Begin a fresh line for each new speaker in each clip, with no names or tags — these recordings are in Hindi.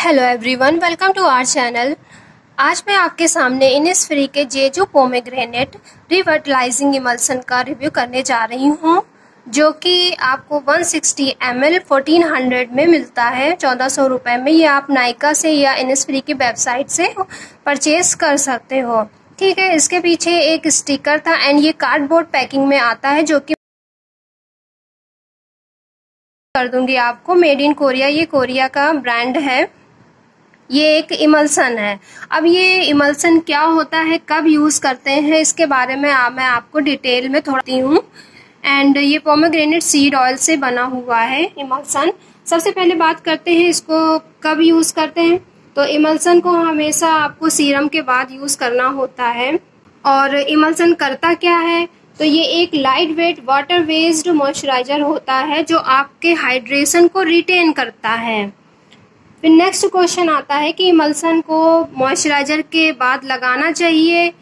Hello everyone welcome to our channel आज मैं आपके सामने इनिस फ्री के जेजू पोमेग्रेनेट रिवर्टलाइजिंग इमल्सन का रिव्यू करने जा रही हूँ, जो कि आपको 160 सिक्सटी एम में मिलता है। चौदह सौ रुपये में ये आप नाइका से या इनिस फ्री की वेबसाइट से परचेज कर सकते हो। ठीक है, इसके पीछे एक स्टिकर था एंड ये कार्डबोर्ड पैकिंग में आता है, जो कि कर दूँगी आपको। मेड इन कोरिया ये कोरिया का ब्रांड है। ये एक इमल्सन है। अब ये इमल्सन क्या होता है कब यूज़ करते हैं इसके बारे में आ, मैं आपको डिटेल में थोड़ा हूँ। एंड ये पोमोग्रेनेट सीड ऑयल से बना हुआ है इमल्सन। सबसे पहले बात करते हैं इसको कब यूज़ करते हैं। तो इमल्सन को हमेशा आपको सीरम के बाद यूज़ करना होता है। और इमल्सन करता क्या है? तो ये एक light weight water based moisturiser होता है जो आपके हाइड्रेशन को रिटेन करता है। फिर नेक्स्ट क्वेश्चन आता है कि इमल्सन को मॉइस्चराइजर के बाद लगाना चाहिए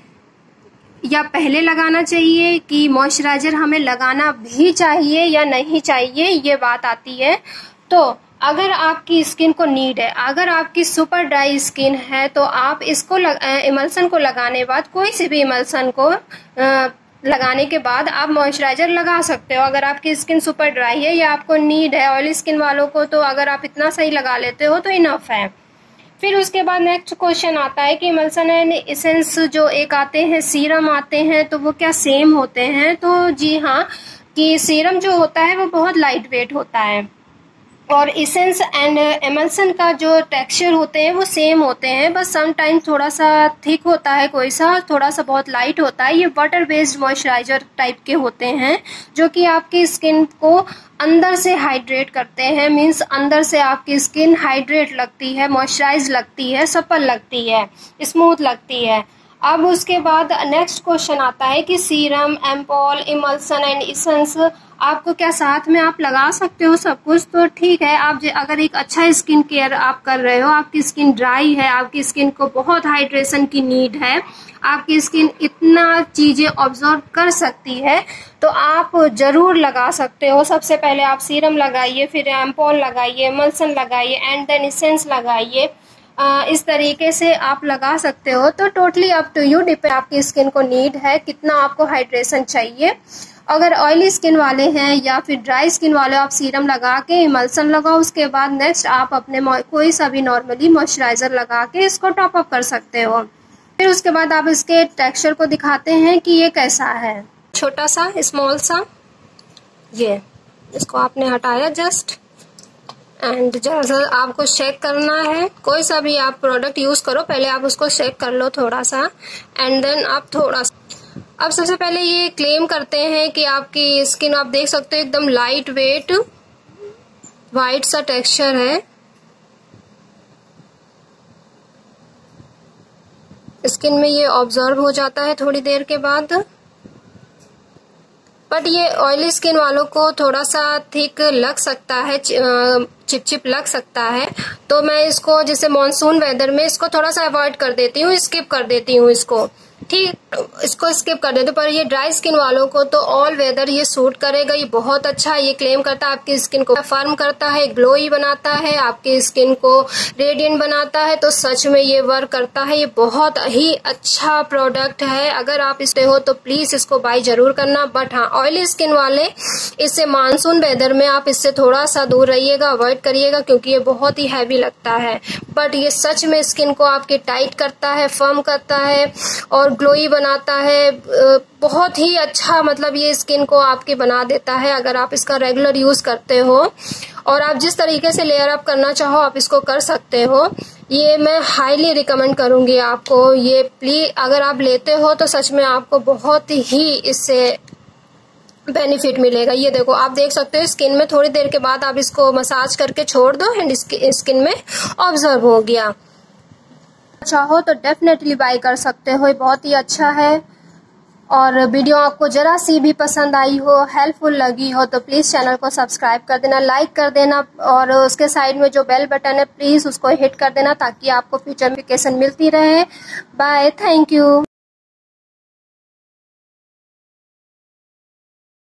या पहले लगाना चाहिए कि मॉइस्चराइजर हमें लगाना भी चाहिए या नहीं चाहिए ये बात आती है। तो अगर आपकी स्किन को नीड है अगर आपकी सुपर ड्राई स्किन है तो आप इसको लग, इमल्सन को लगाने बाद कोई सी भी इमल्सन को आ, लगाने के बाद आप मॉइस्चराइजर लगा सकते हो। अगर आपकी स्किन सुपर ड्राई है या आपको नीड है ऑयली स्किन वालों को तो अगर आप इतना सही लगा लेते हो तो इनफ है। फिर उसके बाद नेक्स्ट क्वेश्चन आता है कि मल्सन एंड इसेंस जो एक आते हैं सीरम आते हैं तो वो क्या सेम होते हैं? तो जी हाँ कि सीरम जो होता है, वो बहुत लाइट वेट होता है। और इसेंस एंड एमल्सन का जो टेक्सचर होते हैं, वो सेम होते हैं। बस समटाइम थोड़ा सा थिक होता है कोई सा थोड़ा सा बहुत लाइट होता है। ये वाटर बेस्ड मॉइस्चराइजर टाइप के होते हैं, जो कि आपकी स्किन को अंदर से हाइड्रेट करते हैं। मीन्स अंदर से आपकी स्किन हाइड्रेट लगती है मॉइस्चराइज लगती है सफल लगती है स्मूथ लगती है। अब उसके बाद नेक्स्ट क्वेश्चन आता है कि serum ampoule emulsion and essence आपको क्या साथ में आप लगा सकते हो सब कुछ? तो ठीक है, आप अगर एक अच्छा स्किन केयर आप कर रहे हो, आपकी स्किन ड्राई है, आपकी स्किन को बहुत हाइड्रेशन की नीड है, आपकी स्किन इतना चीज़ें ऑब्ज़र्व कर सकती है तो आप ज़रूर लगा सकते हो। सबसे पहले आप सीरम लगाइए, फिर एम्पोल लगाइए मल्सन लगाइए एंड देन इसेंस लगाइए। इस तरीके से आप लगा सकते हो। तो totally up to you depend आपकी स्किन को नीड है, कितना आपको हाइड्रेशन चाहिए। अगर ऑयली स्किन वाले हैं या फिर ड्राई स्किन वाले, आप सीरम लगा के इमल्सन लगाओ, उसके बाद नेक्स्ट आप अपने कोई सा भी नॉर्मली मॉइस्चराइजर लगा के इसको टॉप अप कर सकते हो। फिर उसके बाद आप इसके टेक्सचर को दिखाते हैं कि ये कैसा है। छोटा सा स्मॉल सा, ये, इसको आपने हटाया जस्ट एंड जरा आपको चेक करना है। कोई सा भी आप प्रोडक्ट यूज़ करो, पहले आप उसको चेक कर लो थोड़ा सा एंड देन आप थोड़ा सा अब सबसे पहले ये क्लेम करते हैं कि आपकी स्किन आप देख सकते हो एकदम लाइट वेट वाइट सा टेक्सचर है। स्किन में ये ऑब्ज़र्व हो जाता है थोड़ी देर के बाद। बट ये ऑयली स्किन वालों को थोड़ा सा थिक लग सकता है चिपचिप लग सकता है। तो मैं इसको, जैसे मानसून वेदर में इसको थोड़ा सा अवॉइड कर देती हूँ स्किप कर देती हूँ इसको। ठीक, इसको स्किप कर देते, पर ये ड्राई स्किन वालों को तो ऑल वेदर ये सूट करेगा, ये बहुत अच्छा ये क्लेम करता है, आपकी स्किन को फर्म करता है ग्लोई बनाता है, आपकी स्किन को रेडियंट बनाता है तो सच में ये वर्क करता है, ये बहुत ही अच्छा प्रोडक्ट है। अगर आप इससे हो तो प्लीज़ इसको बाय ज़रूर करना बट हाँ ऑयली स्किन वाले, इससे मानसून वेदर में आप इससे थोड़ा सा दूर रहिएगा अवॉइड करिएगा, क्योंकि ये बहुत ही हैवी लगता है। बट ये सच में स्किन को आपके टाइट करता है फर्म करता है, और ग्लोई बनाता है बहुत ही अच्छा मतलब ये स्किन को आपके बना देता है अगर आप इसका रेगुलर यूज़ करते हो। और आप जिस तरीके से लेयर अप करना चाहो, आप इसको कर सकते हो। ये मैं हाईली रिकमेंड करूँगी आपको। ये प्लीज़ अगर आप लेते हो तो सच में आपको बहुत ही इससे बेनिफिट मिलेगा। ये देखो, आप देख सकते हो स्किन में थोड़ी देर के बाद आप इसको मसाज करके छोड़ दो एंड स्किन में ऑब्ज़र्व हो गया। चाहो तो डेफिनेटली बाय कर सकते हो बहुत ही अच्छा है। और वीडियो आपको जरा सी भी पसंद आई हो हेल्पफुल लगी हो तो प्लीज़ चैनल को सब्सक्राइब कर देना लाइक कर देना, और उसके साइड में जो बेल बटन है प्लीज़ उसको हिट कर देना, ताकि आपको फ्यूचर नोटिफिकेशन मिलती रहे। Bye thank you